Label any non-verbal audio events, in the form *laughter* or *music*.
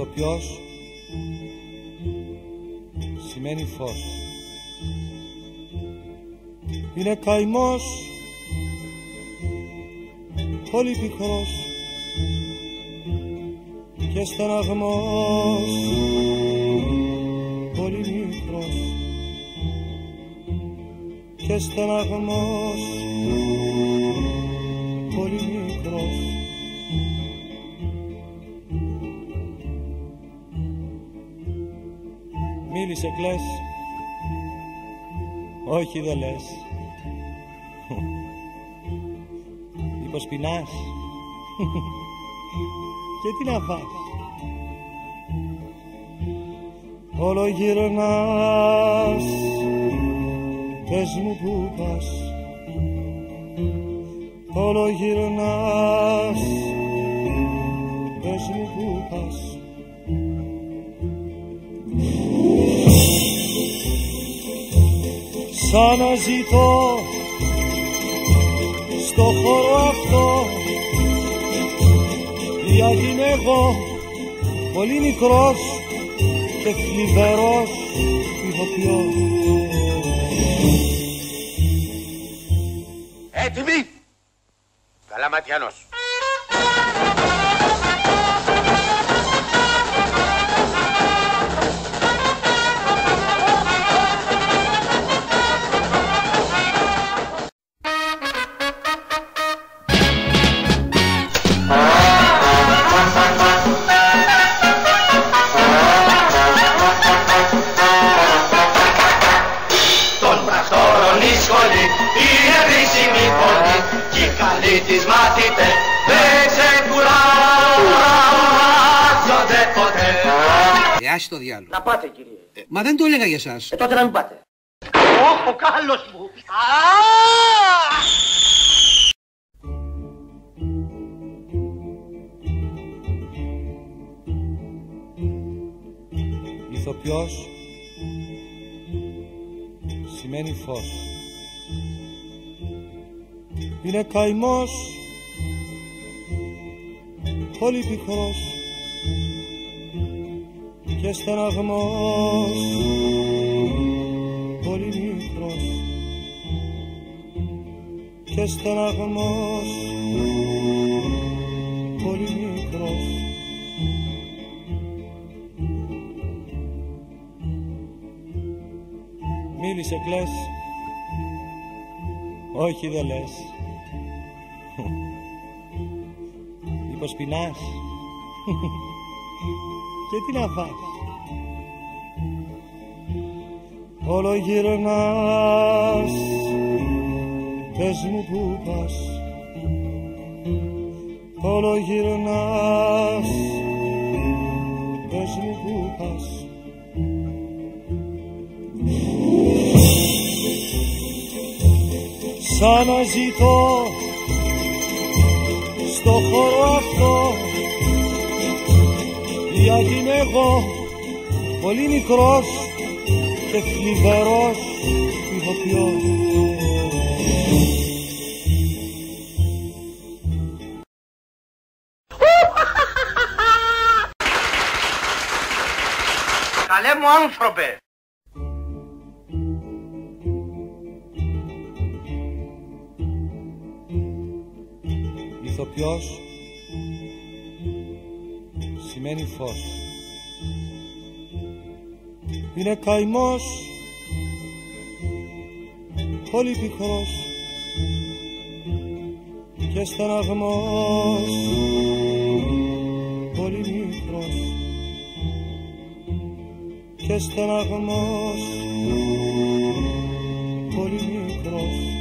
Ηθοποιός σημαίνει φως. Είναι καημός πολύ πικρός και στεναγμός. Πολύ μικρός και στεναγμός. Πολύ μικρός Μίλησε κλαις. Όχι δεν λες. *laughs* Είπος πεινάς; *laughs* Και τι να φας. Όλο γυρνάς. Πες μου που πας. Όλο γυρνάς. Πες μου που πας Σαν να ζητώ στο χώρο αυτό γιατί είμαι εγώ πολύ μικρός και θλιβερός ηθοποιός. Έτοιμοι! Καλαματιανός. Ε, άσε το διάλογο. Να πάτε κύριε. Μα δεν το έλεγα για εσάς. Ε, τότε να μην πάτε. Ο κάλος μου. Ηθοποιός σημαίνει φως Είναι καημός πολύ πικρός και στεναγμός. Πολύ μικρός και στεναγμός. Πολύ μικρός Μίλησε κλαις. Όχι δεν λες. Είπος πεινάς; Και τι να φας Όλο γυρνάς Πες μου που πας. Όλο γυρνάς Πες μου που πας. Σαν να ζητώ στο χώρο αυτό γιατί είμαι εγώ πολύ μικρός και θλιβερός ηθοποιός. Καλέ μου άνθρωπε. Ηθοποιός σημαίνει φως. Είναι καημός πολύ πικρός και στεναγμός. Πολύ μικρός και στεναγμός. Πολύ μικρός